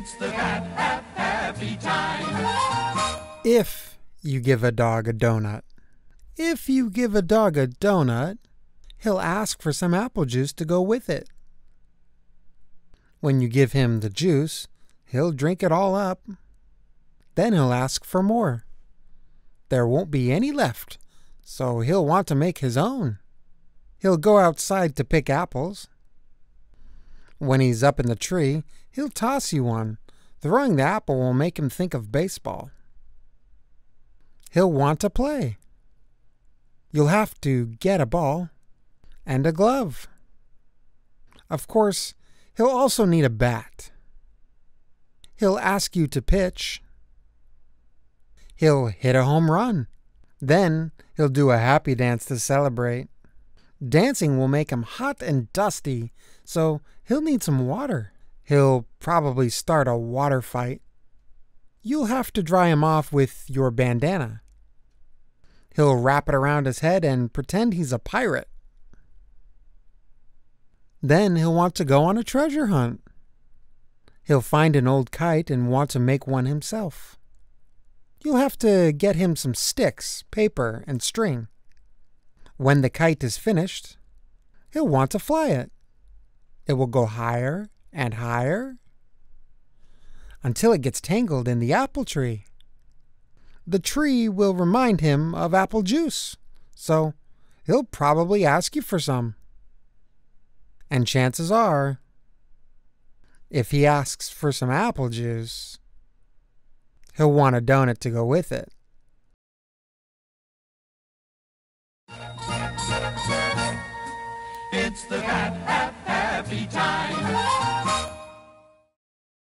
It's the hap, hap, happy time. If you give a dog a donut. If you give a dog a donut, he'll ask for some apple juice to go with it. When you give him the juice, he'll drink it all up. Then he'll ask for more. There won't be any left, so he'll want to make his own. He'll go outside to pick apples. When he's up in the tree, he'll toss you one. Throwing the apple will make him think of baseball. He'll want to play. You'll have to get a ball and a glove. Of course, he'll also need a bat. He'll ask you to pitch. He'll hit a home run. Then he'll do a happy dance to celebrate. Dancing will make him hot and dusty, so he'll need some water. He'll probably start a water fight. You'll have to dry him off with your bandana. He'll wrap it around his head and pretend he's a pirate. Then he'll want to go on a treasure hunt. He'll find an old kite and want to make one himself. You'll have to get him some sticks, paper, and string. When the kite is finished, he'll want to fly it. It will go higher and higher until it gets tangled in the apple tree. The tree will remind him of apple juice, so he'll probably ask you for some. And chances are, if he asks for some apple juice, he'll want a donut to go with it. It's the happy time.